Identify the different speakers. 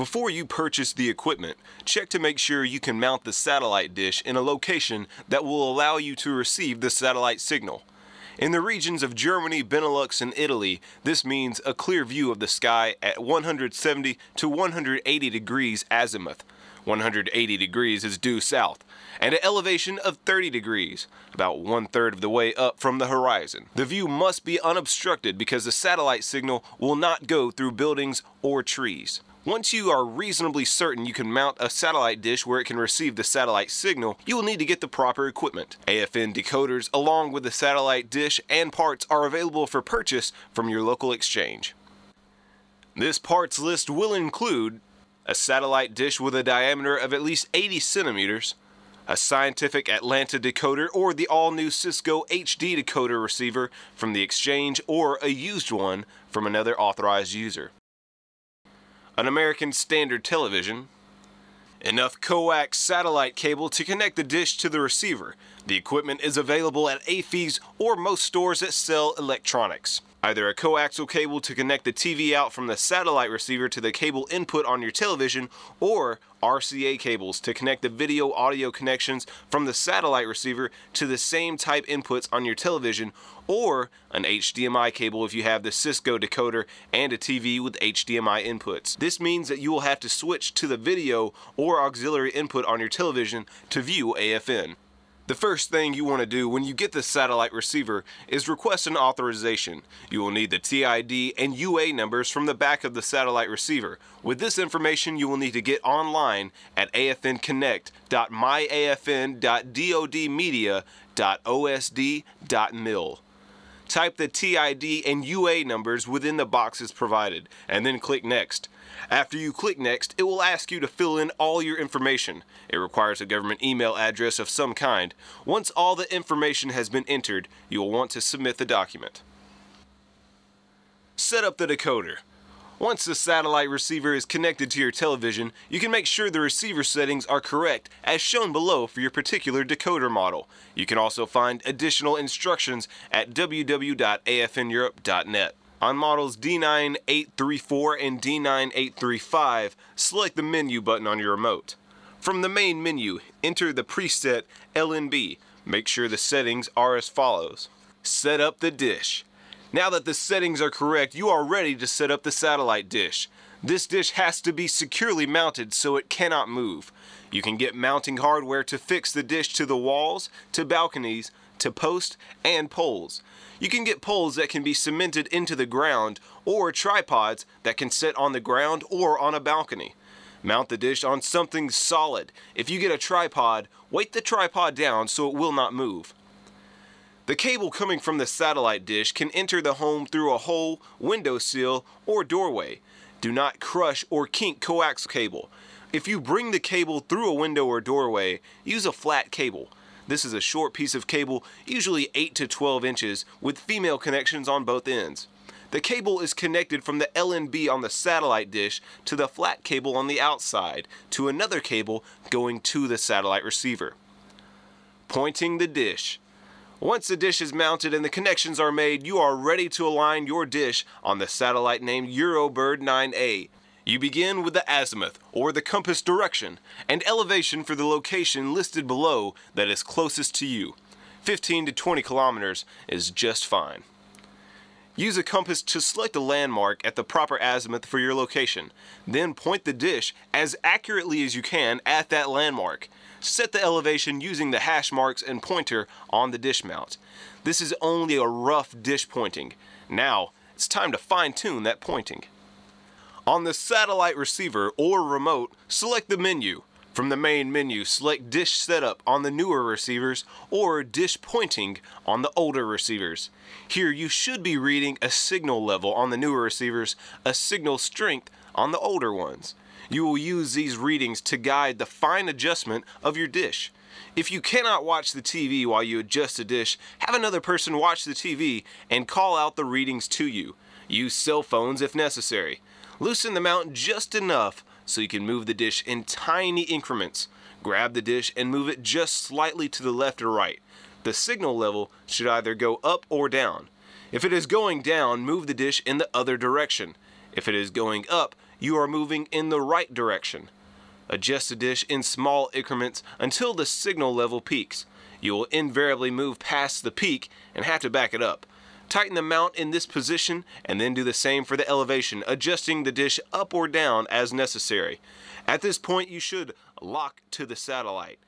Speaker 1: Before you purchase the equipment, check to make sure you can mount the satellite dish in a location that will allow you to receive the satellite signal. In the regions of Germany, Benelux, and Italy, this means a clear view of the sky at 170 to 180 degrees azimuth. 180 degrees is due south, and an elevation of 30 degrees, about one third of the way up from the horizon. The view must be unobstructed because the satellite signal will not go through buildings or trees. Once you are reasonably certain you can mount a satellite dish where it can receive the satellite signal, you will need to get the proper equipment. AFN decoders along with the satellite dish and parts are available for purchase from your local exchange. This parts list will include a satellite dish with a diameter of at least 80 centimeters, a scientific Atlanta decoder or the all-new Cisco HD decoder receiver from the exchange or a used one from another authorized user. An American Standard television, enough coax satellite cable to connect the dish to the receiver. The equipment is available at AAFES or most stores that sell electronics either a coaxial cable to connect the TV out from the satellite receiver to the cable input on your television, or RCA cables to connect the video audio connections from the satellite receiver to the same type inputs on your television, or an HDMI cable if you have the Cisco decoder and a TV with HDMI inputs. This means that you will have to switch to the video or auxiliary input on your television to view AFN. The first thing you want to do when you get the satellite receiver is request an authorization. You will need the TID and UA numbers from the back of the satellite receiver. With this information, you will need to get online at afnconnect.myafn.dodmedia.osd.mil. Type the TID and UA numbers within the boxes provided, and then click Next. After you click Next, it will ask you to fill in all your information. It requires a government email address of some kind. Once all the information has been entered, you will want to submit the document. Set up the decoder. Once the satellite receiver is connected to your television, you can make sure the receiver settings are correct as shown below for your particular decoder model. You can also find additional instructions at www.afneurope.net. On models D9834 and D9835, select the menu button on your remote. From the main menu, enter the preset LNB. Make sure the settings are as follows. Set up the dish. Now that the settings are correct, you are ready to set up the satellite dish. This dish has to be securely mounted so it cannot move. You can get mounting hardware to fix the dish to the walls, to balconies, to posts, and poles. You can get poles that can be cemented into the ground or tripods that can sit on the ground or on a balcony. Mount the dish on something solid. If you get a tripod, weight the tripod down so it will not move. The cable coming from the satellite dish can enter the home through a hole, window windowsill, or doorway. Do not crush or kink coax cable. If you bring the cable through a window or doorway, use a flat cable. This is a short piece of cable, usually 8 to 12 inches, with female connections on both ends. The cable is connected from the LNB on the satellite dish to the flat cable on the outside to another cable going to the satellite receiver. Pointing the dish. Once the dish is mounted and the connections are made, you are ready to align your dish on the satellite named Eurobird 9A. You begin with the azimuth, or the compass direction, and elevation for the location listed below that is closest to you. 15 to 20 kilometers is just fine. Use a compass to select a landmark at the proper azimuth for your location. Then point the dish as accurately as you can at that landmark. Set the elevation using the hash marks and pointer on the dish mount. This is only a rough dish pointing. Now, it's time to fine tune that pointing. On the satellite receiver or remote, select the menu. From the main menu, select Dish Setup on the newer receivers or Dish Pointing on the older receivers. Here you should be reading a signal level on the newer receivers, a signal strength on the older ones. You will use these readings to guide the fine adjustment of your dish. If you cannot watch the TV while you adjust the dish, have another person watch the TV and call out the readings to you. Use cell phones if necessary. Loosen the mount just enough so you can move the dish in tiny increments. Grab the dish and move it just slightly to the left or right. The signal level should either go up or down. If it is going down, move the dish in the other direction. If it is going up, you are moving in the right direction. Adjust the dish in small increments until the signal level peaks. You will invariably move past the peak and have to back it up. Tighten the mount in this position and then do the same for the elevation, adjusting the dish up or down as necessary. At this point you should lock to the satellite.